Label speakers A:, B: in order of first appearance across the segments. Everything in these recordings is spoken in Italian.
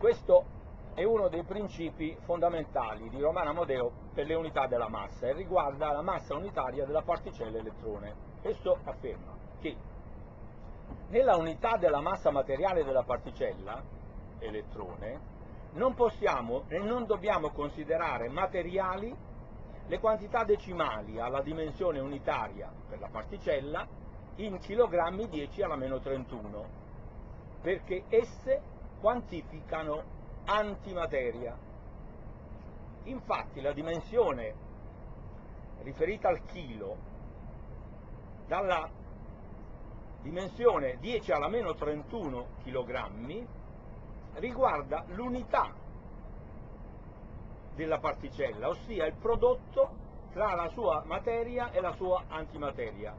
A: Questo è uno dei principi fondamentali di Romano Amodeo per le unità della massa e riguarda la massa unitaria della particella elettrone. Esso afferma che nella unità della massa materiale della particella elettrone non possiamo e non dobbiamo considerare materiali le quantità decimali alla dimensione unitaria per la particella in chilogrammi 10 alla meno 31, perché esse quantificano antimateria. Infatti la dimensione riferita al chilo dalla dimensione 10 alla meno 31 kg riguarda l'unità della particella, ossia il prodotto tra la sua materia e la sua antimateria.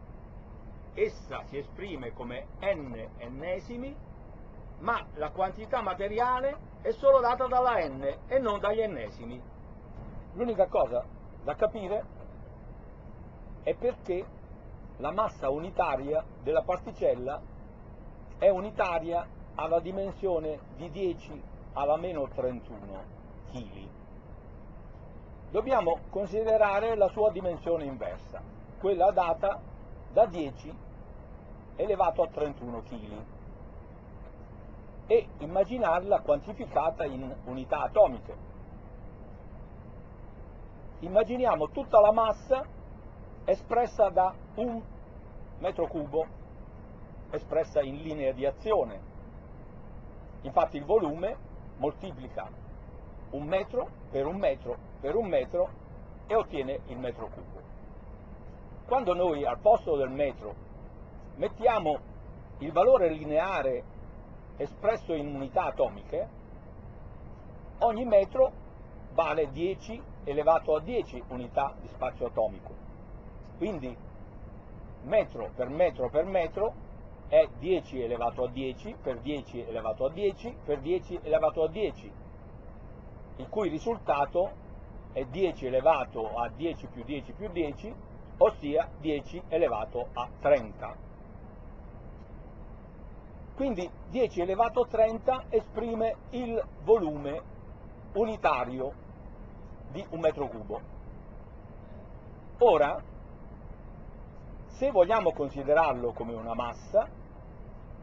A: Essa si esprime come n ennesimi, ma la quantità materiale è solo data dalla n e non dagli ennesimi. L'unica cosa da capire è perché la massa unitaria della particella è unitaria alla dimensione di 10 alla meno 31 kg. Dobbiamo considerare la sua dimensione inversa, quella data da 10 elevato a 31 kg e immaginarla quantificata in unità atomiche. Immaginiamo tutta la massa espressa da un metro cubo, espressa in linea di azione. Infatti il volume moltiplica un metro per un metro per un metro e ottiene il metro cubo. Quando noi al posto del metro mettiamo il valore lineare espresso in unità atomiche, ogni metro vale 10 elevato a 10 unità di spazio atomico. Quindi metro per metro per metro è 10 elevato a 10 per 10 elevato a 10 per 10 elevato a 10, il cui risultato è 10 elevato a 10 più 10 più 10, ossia 10 elevato a 30. Quindi 10 elevato a 30 esprime il volume unitario di un metro cubo. Ora, se vogliamo considerarlo come una massa,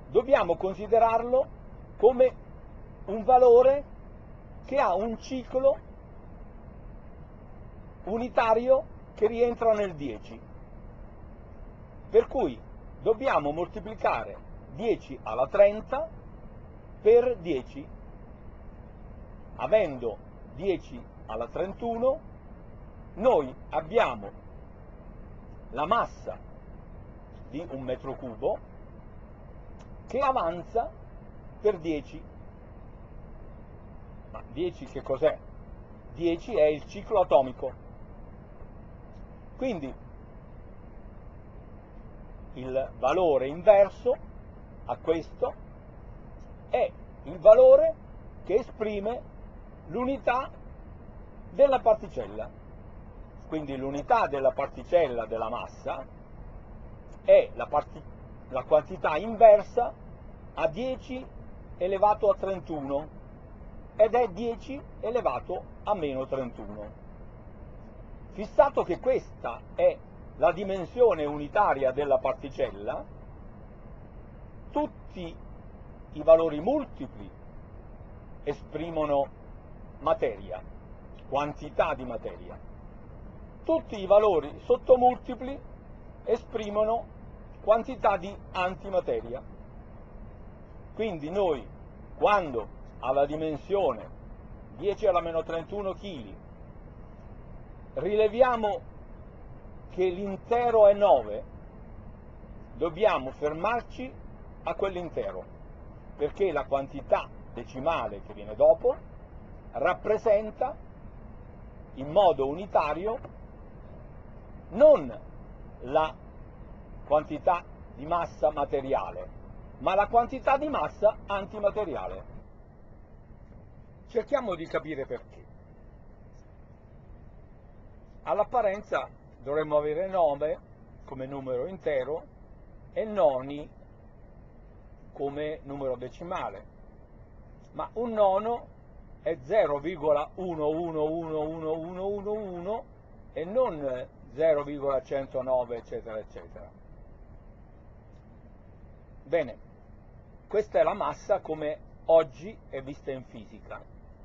A: dobbiamo considerarlo come un valore che ha un ciclo unitario che rientra nel 10. Per cui dobbiamo moltiplicare 10 alla 30 per 10, avendo 10 alla 31, noi abbiamo la massa di un metro cubo che avanza per 10. Ma 10 che cos'è? 10 è il ciclo atomico. Quindi il valore inverso a questo è il valore che esprime l'unità della particella. Quindi l'unità della particella della massa è la, la quantità inversa a 10 elevato a 31 ed è 10 elevato a meno 31. Fissato che questa è la dimensione unitaria della particella, tutti i valori multipli esprimono materia, quantità di materia. Tutti i valori sottomultipli esprimono quantità di antimateria. Quindi noi, quando alla dimensione 10 alla meno 31 kg rileviamo che l'intero è 9, dobbiamo fermarci a quell'intero, perché la quantità decimale che viene dopo rappresenta in modo unitario non la quantità di massa materiale, ma la quantità di massa antimateriale. Cerchiamo di capire perché. All'apparenza dovremmo avere 9 come numero intero e noni come numero decimale. ma un nono è 0,111111 e non 0,109 eccetera eccetera. Bene, questa è la massa come oggi è vista in fisica.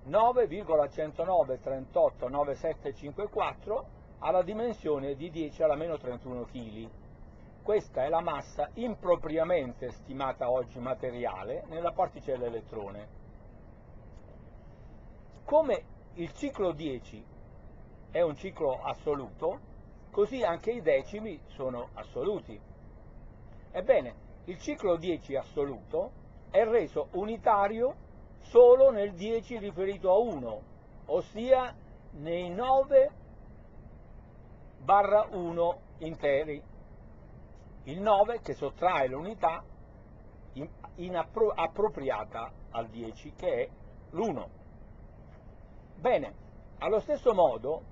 A: 9,109389754 ha la dimensione di 10 alla meno 31 kg. Questa è la massa impropriamente stimata oggi materiale nella particella elettrone. Come il ciclo 10 è un ciclo assoluto, così anche i decimi sono assoluti. Ebbene, il ciclo 10 assoluto è reso unitario solo nel 10 riferito a 1, ossia nei 9 barra 1 interi. Il 9 che sottrae l'unità appropriata al 10 che è l'1. Bene, allo stesso modo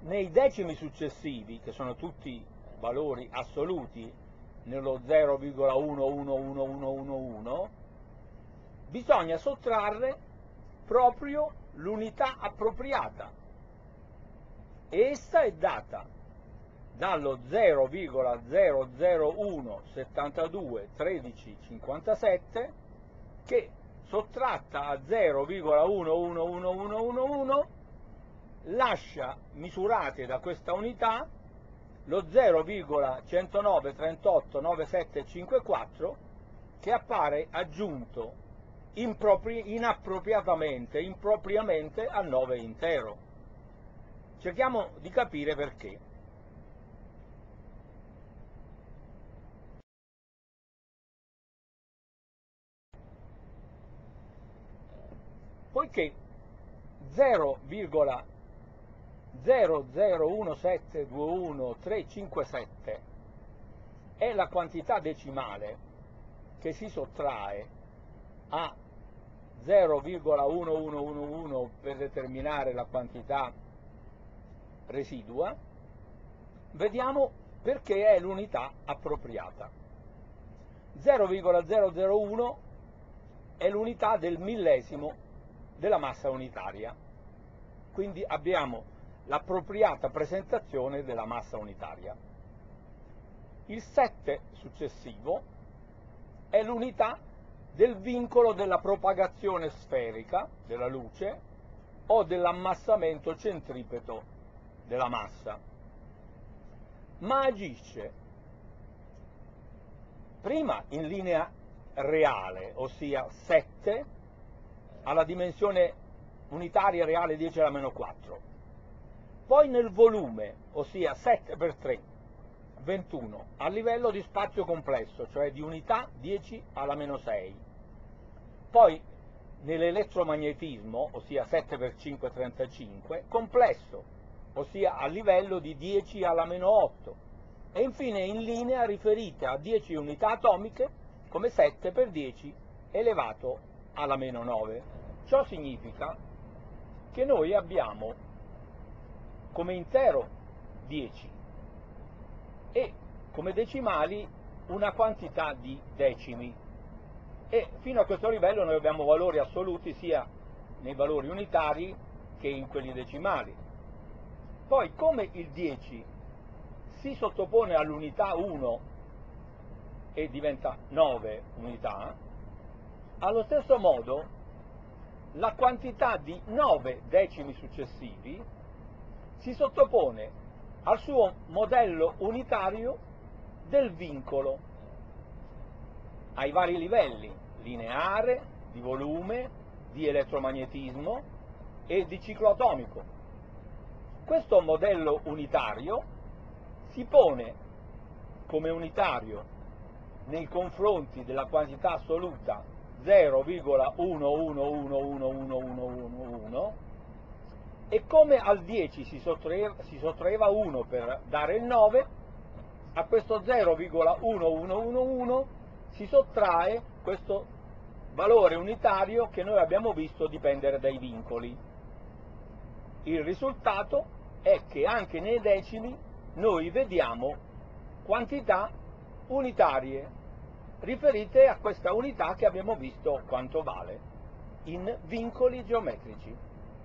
A: nei decimi successivi, che sono tutti valori assoluti nello 0,111111, bisogna sottrarre proprio l'unità appropriata essa è data dallo 0,001721357 che sottratta a 0,111111 lascia misurate da questa unità lo 0,109389754 che appare aggiunto inappropriatamente, impropriamente al 9 intero. Cerchiamo di capire perché. Poiché 0,0 001721357 è la quantità decimale che si sottrae a 0,1111 per determinare la quantità residua, vediamo perché è l'unità appropriata. 0,001 è l'unità del millesimo della massa unitaria, quindi abbiamo l'appropriata presentazione della massa unitaria. Il 7 successivo è l'unità del vincolo della propagazione sferica della luce o dell'ammassamento centripeto della massa, ma agisce prima in linea reale, ossia 7 alla dimensione unitaria reale 10 alla meno 4, poi nel volume, ossia 7 per 3, 21, a livello di spazio complesso, cioè di unità 10 alla meno 6. Poi nell'elettromagnetismo, ossia 7 per 5, 35, complesso, ossia a livello di 10 alla meno 8. E infine in linea riferita a 10 unità atomiche come 7 per 10 elevato alla meno 9. Ciò significa che noi abbiamo come intero 10 e come decimali una quantità di decimi e fino a questo livello noi abbiamo valori assoluti sia nei valori unitari che in quelli decimali. Poi come il 10 si sottopone all'unità 1 e diventa 9 unità, allo stesso modo la quantità di 9 decimi successivi si sottopone al suo modello unitario del vincolo ai vari livelli, lineare, di volume, di elettromagnetismo e di ciclo atomico. Questo modello unitario si pone come unitario nei confronti della quantità assoluta 0,11111111 e come al 10 si sottraeva, si sottraeva 1 per dare il 9, a questo 0,1111 si sottrae questo valore unitario che noi abbiamo visto dipendere dai vincoli. Il risultato è che anche nei decimi noi vediamo quantità unitarie riferite a questa unità che abbiamo visto quanto vale. in vincoli geometrici.